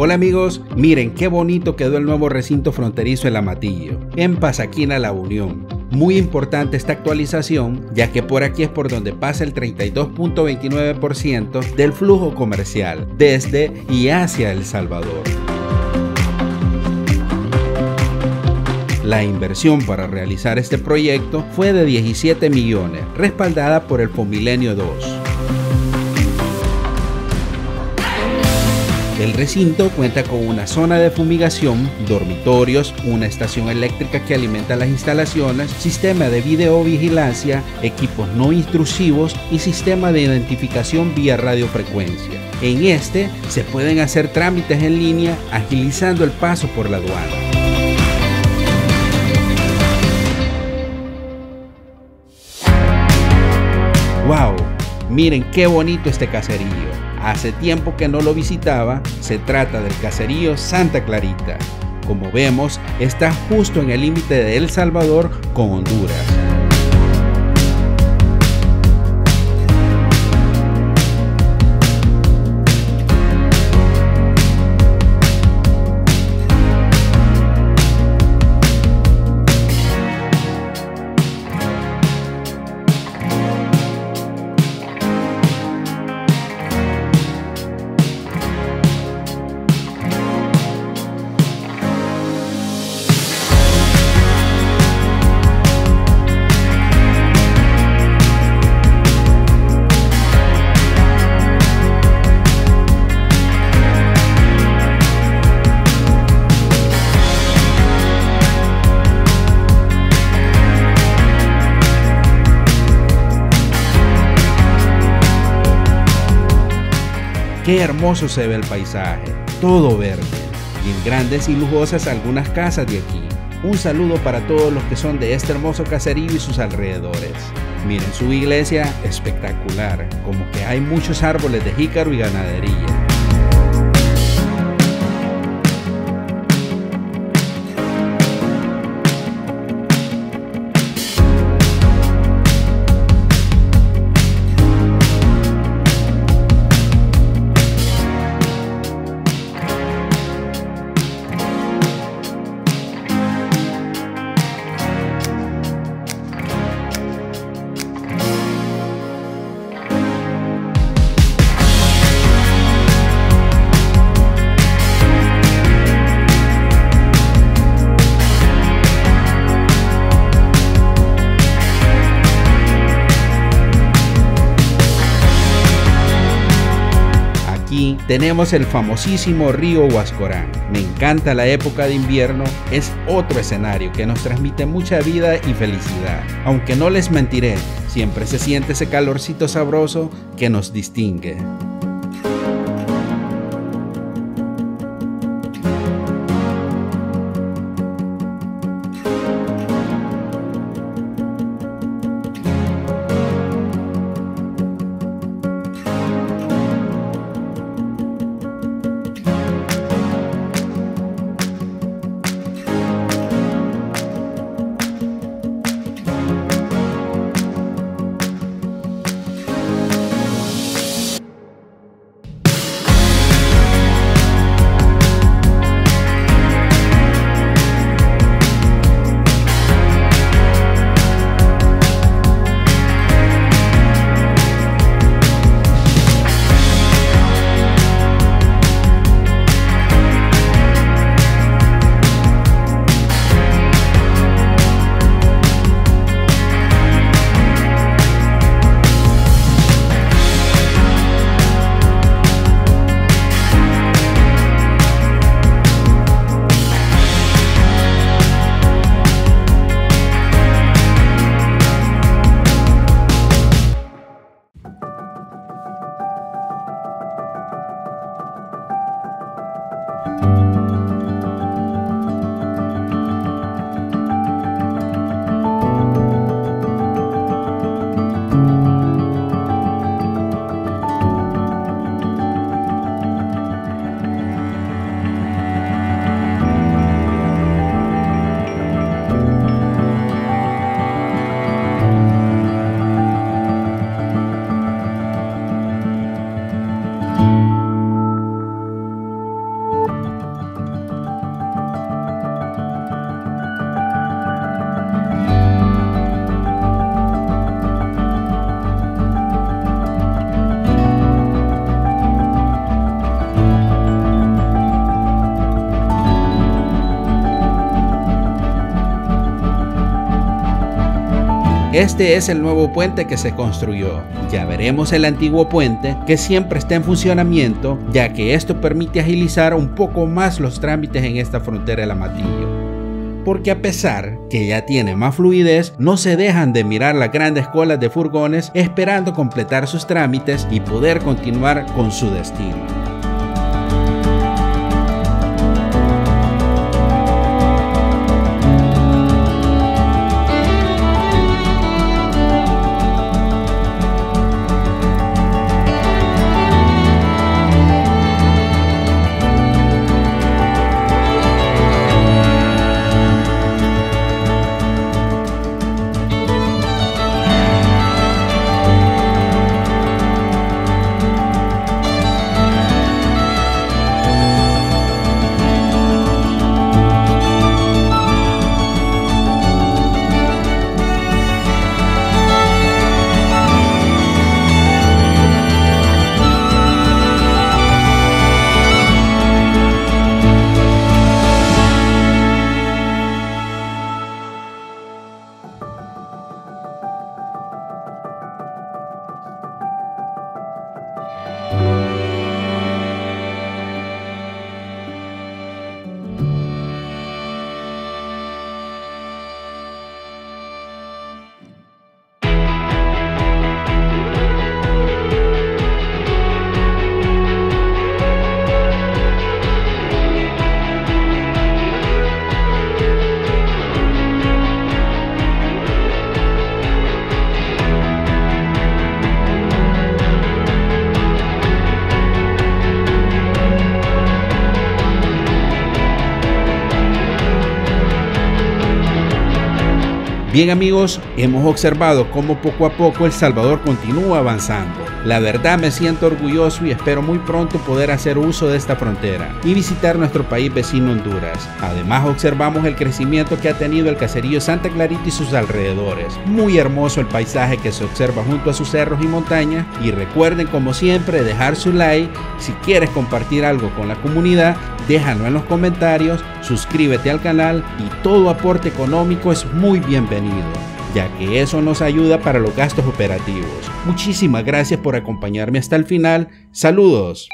Hola amigos, miren qué bonito quedó el nuevo recinto fronterizo El Amatillo, en Pasaquina La Unión. Muy importante esta actualización, ya que por aquí es por donde pasa el 32.29% del flujo comercial desde y hacia El Salvador. La inversión para realizar este proyecto fue de 17 millones, respaldada por el Pomilenio 2. El recinto cuenta con una zona de fumigación, dormitorios, una estación eléctrica que alimenta las instalaciones, sistema de videovigilancia, equipos no intrusivos y sistema de identificación vía radiofrecuencia. En este se pueden hacer trámites en línea agilizando el paso por la aduana. ¡Wow! Miren qué bonito este caserío. Hace tiempo que no lo visitaba, se trata del caserío Santa Clarita. Como vemos, está justo en el límite de El Salvador con Honduras. Qué hermoso se ve el paisaje, todo verde, bien grandes y lujosas algunas casas de aquí. Un saludo para todos los que son de este hermoso caserío y sus alrededores. Miren su iglesia espectacular, como que hay muchos árboles de jícaro y ganadería. Tenemos el famosísimo río Huascorán. Me encanta la época de invierno, es otro escenario que nos transmite mucha vida y felicidad. Aunque no les mentiré, siempre se siente ese calorcito sabroso que nos distingue. Este es el nuevo puente que se construyó. Ya veremos el antiguo puente que siempre está en funcionamiento, ya que esto permite agilizar un poco más los trámites en esta frontera del Amatillo porque a pesar que ya tiene más fluidez, no se dejan de mirar las grandes colas de furgones esperando completar sus trámites y poder continuar con su destino. Bien amigos, hemos observado cómo poco a poco El Salvador continúa avanzando. La verdad me siento orgulloso y espero muy pronto poder hacer uso de esta frontera y visitar nuestro país vecino Honduras. Además observamos el crecimiento que ha tenido el caserío Santa Clarita y sus alrededores. Muy hermoso el paisaje que se observa junto a sus cerros y montañas y recuerden como siempre dejar su like, si quieres compartir algo con la comunidad, déjalo en los comentarios, suscríbete al canal y todo aporte económico es muy bienvenido ya que eso nos ayuda para los gastos operativos. Muchísimas gracias por acompañarme hasta el final. Saludos.